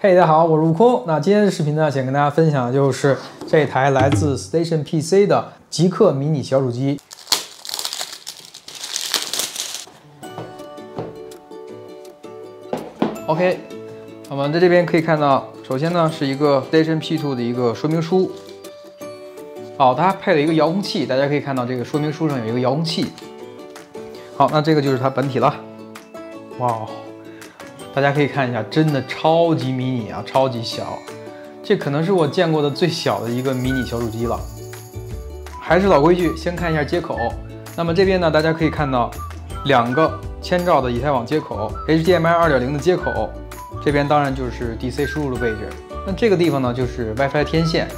嘿，大家好，我是悟空。那今天的视频呢，想跟大家分享的就是这台来自 Station PC 的极客迷你小主机。OK，我们在这边可以看到，首先呢是一个 Station P2 的一个说明书。好，它配了一个遥控器，大家可以看到这个说明书上有一个遥控器。好，那这个就是它本体了。哇，大家可以看一下，真的超级迷你啊，超级小。这可能是我见过的最小的一个迷你小主机了。还是老规矩，先看一下接口。那么这边呢，大家可以看到两个千兆的以太网接口，HDMI 2.0的接口。这边当然就是 DC 输入的位置。那这个地方呢，就是 WiFi 天线。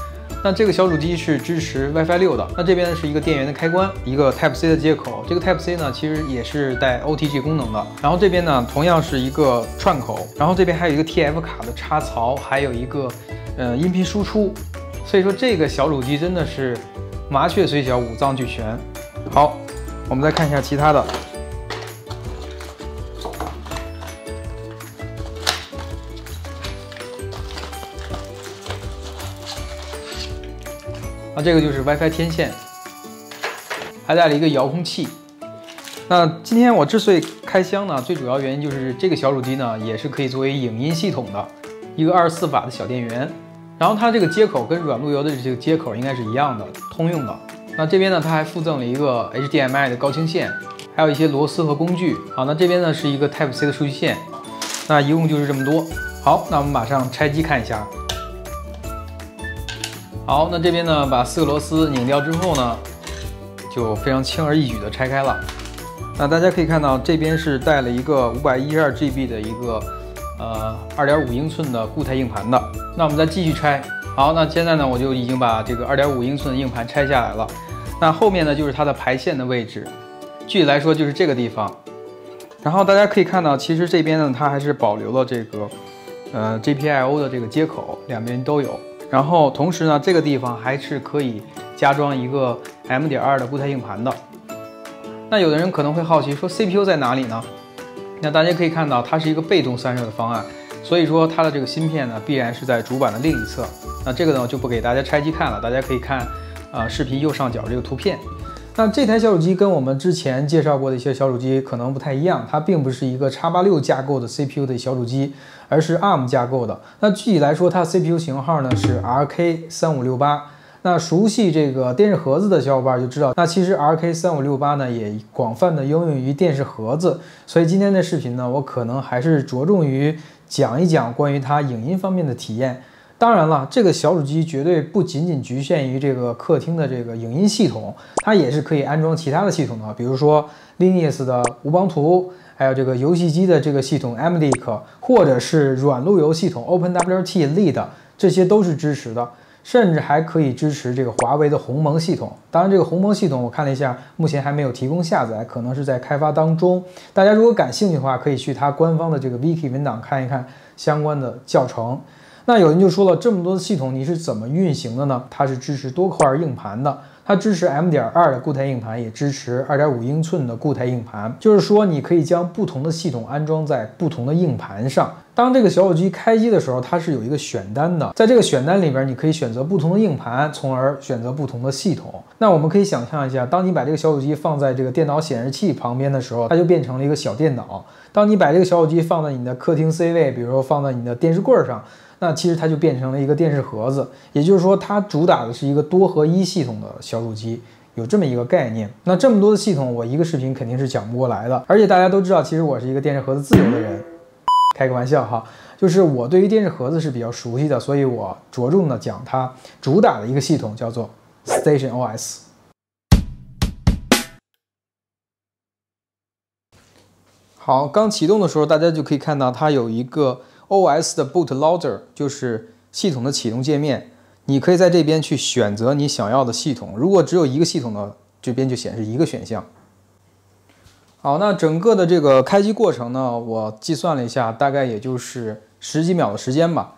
那这个小主机是支持 WiFi 六的。那这边呢是一个电源的开关，一个 Type C 的接口。这个 Type C 呢其实也是带 OTG 功能的。然后这边呢同样是一个串口，然后这边还有一个 TF 卡的插槽，还有一个呃音频输出。所以说这个小主机真的是麻雀虽小，五脏俱全。好，我们再看一下其他的。这个就是 WiFi 天线，还带了一个遥控器。那今天我之所以开箱呢，最主要原因就是这个小主机呢也是可以作为影音系统的一个二十四瓦的小电源。然后它这个接口跟软路由的这个接口应该是一样的，通用的。那这边呢，它还附赠了一个 HDMI 的高清线，还有一些螺丝和工具。好，那这边呢是一个 Type C 的数据线。那一共就是这么多。好，那我们马上拆机看一下。好，那这边呢，把四个螺丝拧掉之后呢，就非常轻而易举的拆开了。那大家可以看到，这边是带了一个五百一十二 GB 的一个呃二点五英寸的固态硬盘的。那我们再继续拆。好，那现在呢，我就已经把这个二点五英寸的硬盘拆下来了。那后面呢，就是它的排线的位置，具体来说就是这个地方。然后大家可以看到，其实这边呢，它还是保留了这个呃 GPIO 的这个接口，两边都有。然后同时呢，这个地方还是可以加装一个 M 点二的固态硬盘的。那有的人可能会好奇说，CPU 在哪里呢？那大家可以看到，它是一个被动散热的方案，所以说它的这个芯片呢，必然是在主板的另一侧。那这个呢，就不给大家拆机看了，大家可以看啊视频右上角这个图片。那这台小主机跟我们之前介绍过的一些小主机可能不太一样，它并不是一个叉八六架构的 CPU 的小主机，而是 ARM 架构的。那具体来说，它 CPU 型号呢是 RK 三五六八。那熟悉这个电视盒子的小伙伴就知道，那其实 RK 三五六八呢也广泛的应用于电视盒子。所以今天的视频呢，我可能还是着重于讲一讲关于它影音方面的体验。当然了，这个小主机绝对不仅仅局限于这个客厅的这个影音系统，它也是可以安装其他的系统的，比如说 Linux 的无邦图，还有这个游戏机的这个系统 MDIC，或者是软路由系统 OpenWRT Lead，这些都是支持的，甚至还可以支持这个华为的鸿蒙系统。当然，这个鸿蒙系统我看了一下，目前还没有提供下载，可能是在开发当中。大家如果感兴趣的话，可以去它官方的这个 Wiki 文档看一看相关的教程。那有人就说了，这么多的系统你是怎么运行的呢？它是支持多块硬盘的，它支持 M 点二的固态硬盘，也支持二点五英寸的固态硬盘。就是说，你可以将不同的系统安装在不同的硬盘上。当这个小手机开机的时候，它是有一个选单的，在这个选单里边，你可以选择不同的硬盘，从而选择不同的系统。那我们可以想象一下，当你把这个小手机放在这个电脑显示器旁边的时候，它就变成了一个小电脑；当你把这个小手机放在你的客厅 C 位，比如说放在你的电视柜上。那其实它就变成了一个电视盒子，也就是说，它主打的是一个多合一系统的小主机，有这么一个概念。那这么多的系统，我一个视频肯定是讲不过来的。而且大家都知道，其实我是一个电视盒子自由的人，开个玩笑哈，就是我对于电视盒子是比较熟悉的，所以我着重的讲它主打的一个系统叫做 Station OS。好，刚启动的时候，大家就可以看到它有一个。OS 的 Bootloader 就是系统的启动界面，你可以在这边去选择你想要的系统。如果只有一个系统呢，这边就显示一个选项。好，那整个的这个开机过程呢，我计算了一下，大概也就是十几秒的时间吧。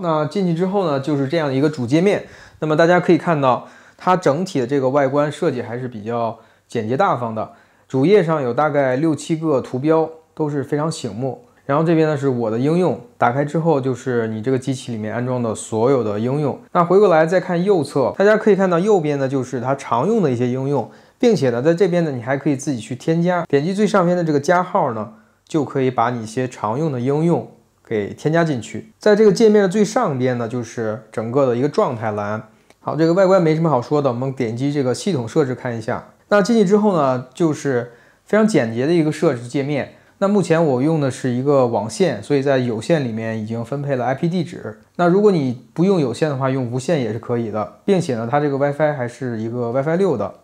那进去之后呢，就是这样的一个主界面。那么大家可以看到，它整体的这个外观设计还是比较简洁大方的。主页上有大概六七个图标，都是非常醒目。然后这边呢是我的应用，打开之后就是你这个机器里面安装的所有的应用。那回过来再看右侧，大家可以看到右边呢就是它常用的一些应用，并且呢在这边呢你还可以自己去添加，点击最上边的这个加号呢，就可以把你一些常用的应用给添加进去。在这个界面的最上边呢就是整个的一个状态栏。好，这个外观没什么好说的，我们点击这个系统设置看一下。那进去之后呢，就是非常简洁的一个设置界面。那目前我用的是一个网线，所以在有线里面已经分配了 IP 地址。那如果你不用有线的话，用无线也是可以的，并且呢，它这个 WiFi 还是一个 WiFi 六的。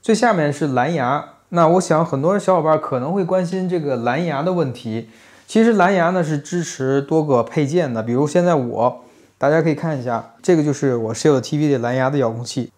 最下面是蓝牙，那我想很多小伙伴可能会关心这个蓝牙的问题。其实蓝牙呢是支持多个配件的，比如现在我，大家可以看一下，这个就是我 s h i l d TV 的蓝牙的遥控器。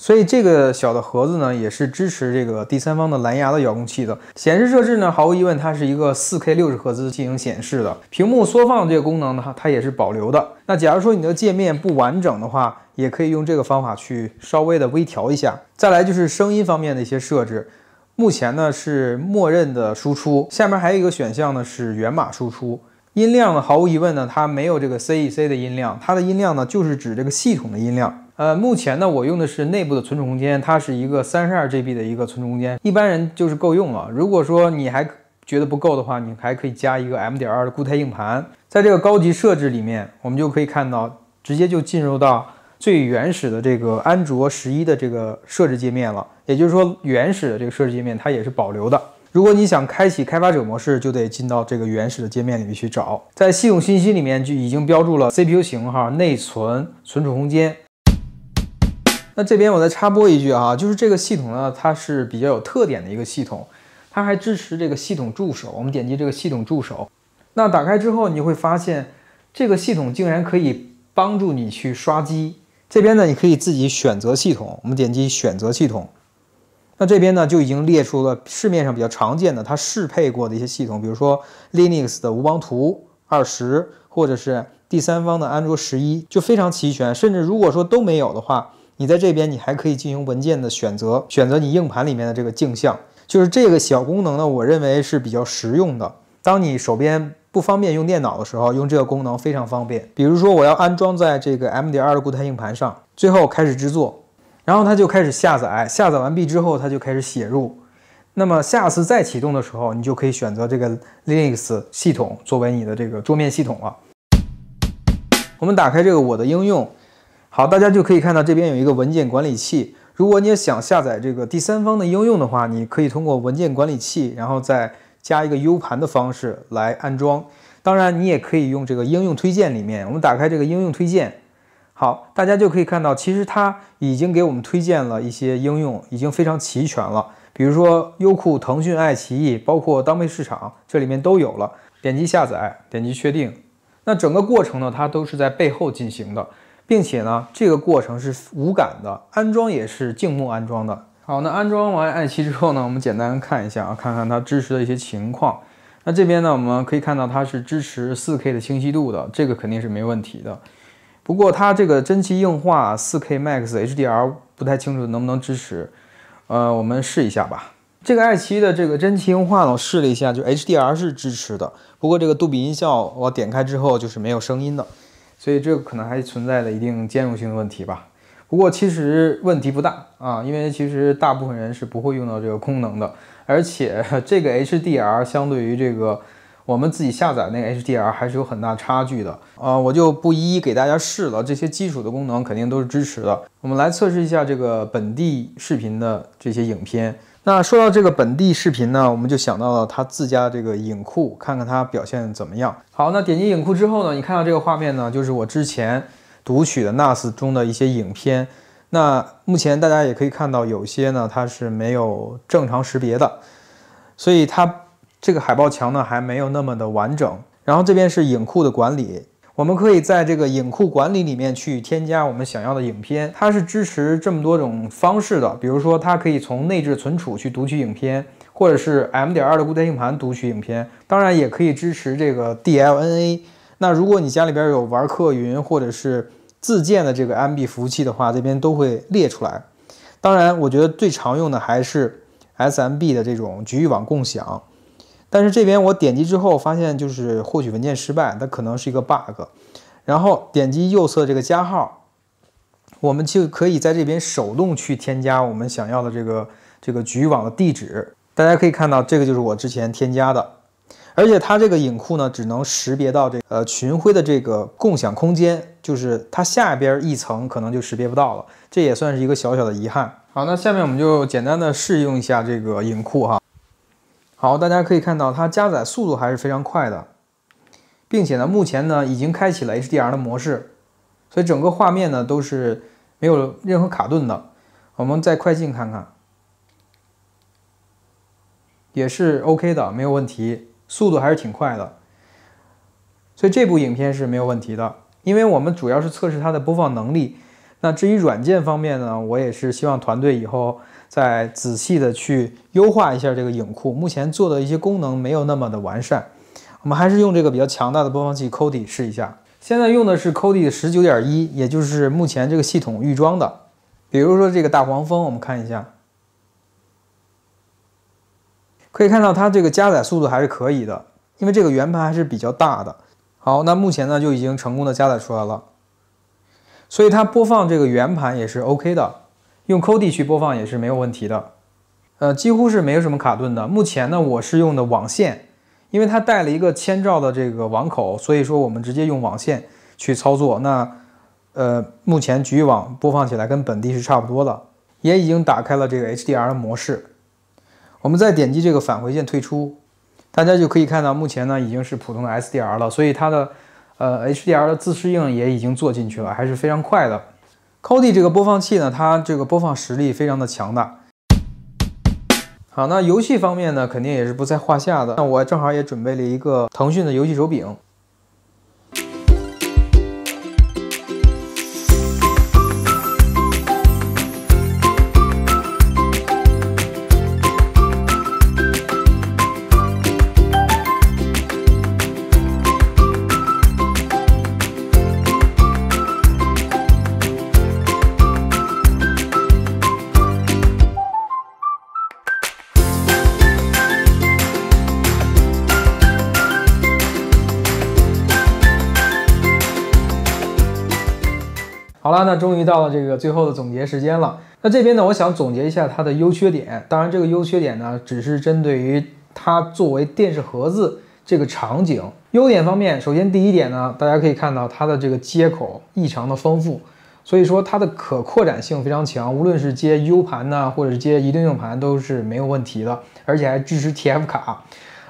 所以这个小的盒子呢，也是支持这个第三方的蓝牙的遥控器的。显示设置呢，毫无疑问它是一个 4K 60赫兹进行显示的。屏幕缩放这个功能呢，它也是保留的。那假如说你的界面不完整的话，也可以用这个方法去稍微的微调一下。再来就是声音方面的一些设置，目前呢是默认的输出，下面还有一个选项呢是源码输出。音量呢，毫无疑问呢，它没有这个 CEC 的音量，它的音量呢就是指这个系统的音量。呃，目前呢，我用的是内部的存储空间，它是一个三十二 GB 的一个存储空间，一般人就是够用了。如果说你还觉得不够的话，你还可以加一个 M 点二的固态硬盘。在这个高级设置里面，我们就可以看到，直接就进入到最原始的这个安卓十一的这个设置界面了。也就是说，原始的这个设置界面它也是保留的。如果你想开启开发者模式，就得进到这个原始的界面里面去找，在系统信息里面就已经标注了 CPU 型号、内存、存储空间。那这边我再插播一句啊，就是这个系统呢，它是比较有特点的一个系统，它还支持这个系统助手。我们点击这个系统助手，那打开之后，你就会发现这个系统竟然可以帮助你去刷机。这边呢，你可以自己选择系统，我们点击选择系统，那这边呢就已经列出了市面上比较常见的它适配过的一些系统，比如说 Linux 的无邦图二十，或者是第三方的安卓十一，就非常齐全。甚至如果说都没有的话，你在这边，你还可以进行文件的选择，选择你硬盘里面的这个镜像，就是这个小功能呢，我认为是比较实用的。当你手边不方便用电脑的时候，用这个功能非常方便。比如说，我要安装在这个 M 点二的固态硬盘上，最后开始制作，然后它就开始下载，下载完毕之后，它就开始写入。那么下次再启动的时候，你就可以选择这个 Linux 系统作为你的这个桌面系统了。我们打开这个我的应用。好，大家就可以看到这边有一个文件管理器。如果你也想下载这个第三方的应用的话，你可以通过文件管理器，然后再加一个 U 盘的方式来安装。当然，你也可以用这个应用推荐里面，我们打开这个应用推荐。好，大家就可以看到，其实它已经给我们推荐了一些应用，已经非常齐全了。比如说优酷、腾讯、爱奇艺，包括当配市场，这里面都有了。点击下载，点击确定。那整个过程呢，它都是在背后进行的。并且呢，这个过程是无感的，安装也是静默安装的。好，那安装完爱奇之后呢，我们简单看一下啊，看看它支持的一些情况。那这边呢，我们可以看到它是支持 4K 的清晰度的，这个肯定是没问题的。不过它这个真气硬化 4K Max HDR 不太清楚能不能支持，呃，我们试一下吧。这个爱奇艺的这个真气硬化呢，我试了一下，就 HDR 是支持的，不过这个杜比音效我点开之后就是没有声音的。所以这个可能还存在了一定兼容性的问题吧，不过其实问题不大啊，因为其实大部分人是不会用到这个功能的，而且 这个 HDR 相对于这个我们自己下载那个 HDR 还是有很大差距的啊，我就不一一给大家试了，这些基础的功能肯定都是支持的。我们来测试一下这个本地视频的这些影片。那说到这个本地视频呢，我们就想到了它自家这个影库，看看它表现怎么样。好，那点击影库之后呢，你看到这个画面呢，就是我之前读取的 NAS 中的一些影片。那目前大家也可以看到，有些呢它是没有正常识别的，所以它这个海报墙呢还没有那么的完整。然后这边是影库的管理。我们可以在这个影库管理里面去添加我们想要的影片，它是支持这么多种方式的。比如说，它可以从内置存储去读取影片，或者是 M 点二的固态硬盘读取影片。当然，也可以支持这个 DLNA。那如果你家里边有玩客云或者是自建的这个 MB 服务器的话，这边都会列出来。当然，我觉得最常用的还是 SMB 的这种局域网共享。但是这边我点击之后发现就是获取文件失败，它可能是一个 bug。然后点击右侧这个加号，我们就可以在这边手动去添加我们想要的这个这个局域网的地址。大家可以看到，这个就是我之前添加的，而且它这个影库呢，只能识别到这呃群晖的这个共享空间，就是它下边一层可能就识别不到了，这也算是一个小小的遗憾。好，那下面我们就简单的试用一下这个影库哈。好，大家可以看到它加载速度还是非常快的，并且呢，目前呢已经开启了 HDR 的模式，所以整个画面呢都是没有任何卡顿的。我们再快进看看。也是 OK 的，没有问题，速度还是挺快的，所以这部影片是没有问题的。因为我们主要是测试它的播放能力。那至于软件方面呢，我也是希望团队以后再仔细的去优化一下这个影库。目前做的一些功能没有那么的完善，我们还是用这个比较强大的播放器 Kodi 试一下。现在用的是 Kodi 十九点一，也就是目前这个系统预装的。比如说这个大黄蜂，我们看一下。可以看到它这个加载速度还是可以的，因为这个圆盘还是比较大的。好，那目前呢就已经成功的加载出来了，所以它播放这个圆盘也是 OK 的，用 Kodi 去播放也是没有问题的，呃，几乎是没有什么卡顿的。目前呢我是用的网线，因为它带了一个千兆的这个网口，所以说我们直接用网线去操作。那呃，目前局域网播放起来跟本地是差不多的，也已经打开了这个 HDR 模式。我们再点击这个返回键退出，大家就可以看到，目前呢已经是普通的 SDR 了，所以它的呃 HDR 的自适应也已经做进去了，还是非常快的。Cody 这个播放器呢，它这个播放实力非常的强大。好，那游戏方面呢，肯定也是不在话下的。那我正好也准备了一个腾讯的游戏手柄。好了，那终于到了这个最后的总结时间了。那这边呢，我想总结一下它的优缺点。当然，这个优缺点呢，只是针对于它作为电视盒子这个场景。优点方面，首先第一点呢，大家可以看到它的这个接口异常的丰富，所以说它的可扩展性非常强。无论是接 U 盘呢，或者是接移动硬盘，都是没有问题的，而且还支持 TF 卡。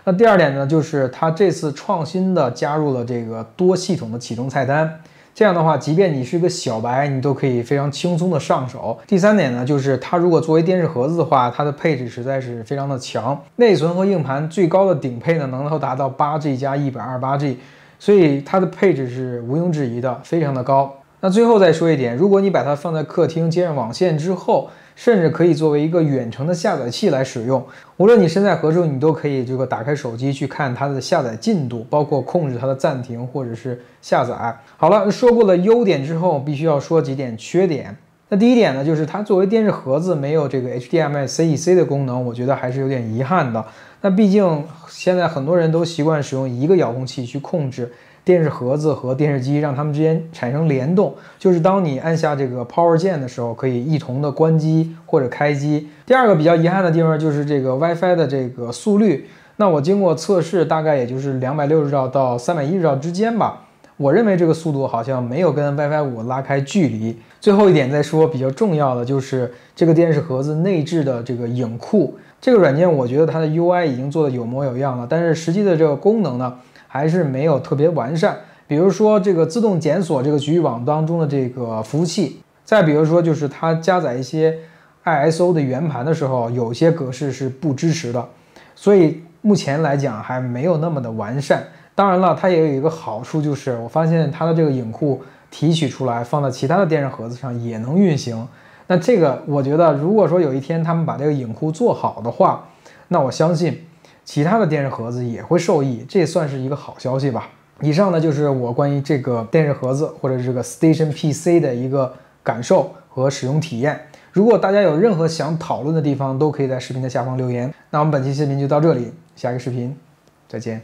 那第二点呢，就是它这次创新的加入了这个多系统的启动菜单。这样的话，即便你是个小白，你都可以非常轻松的上手。第三点呢，就是它如果作为电视盒子的话，它的配置实在是非常的强，内存和硬盘最高的顶配呢，能够达到八 G 加一百二十八 G，所以它的配置是毋庸置疑的，非常的高。那最后再说一点，如果你把它放在客厅接上网线之后，甚至可以作为一个远程的下载器来使用。无论你身在何处，你都可以这个打开手机去看它的下载进度，包括控制它的暂停或者是下载。好了，说过了优点之后，必须要说几点缺点。那第一点呢，就是它作为电视盒子没有这个 HDMI CEC 的功能，我觉得还是有点遗憾的。那毕竟现在很多人都习惯使用一个遥控器去控制。电视盒子和电视机让它们之间产生联动，就是当你按下这个 Power 键的时候，可以一同的关机或者开机。第二个比较遗憾的地方就是这个 WiFi 的这个速率，那我经过测试，大概也就是两百六十兆到三百一十兆之间吧。我认为这个速度好像没有跟 WiFi 五拉开距离。最后一点再说比较重要的就是这个电视盒子内置的这个影库，这个软件我觉得它的 UI 已经做的有模有样了，但是实际的这个功能呢？还是没有特别完善，比如说这个自动检索这个局域网当中的这个服务器，再比如说就是它加载一些 ISO 的圆盘的时候，有些格式是不支持的，所以目前来讲还没有那么的完善。当然了，它也有一个好处，就是我发现它的这个影库提取出来放在其他的电视盒子上也能运行。那这个我觉得，如果说有一天他们把这个影库做好的话，那我相信。其他的电视盒子也会受益，这算是一个好消息吧。以上呢就是我关于这个电视盒子或者这个 Station PC 的一个感受和使用体验。如果大家有任何想讨论的地方，都可以在视频的下方留言。那我们本期视频就到这里，下一个视频再见。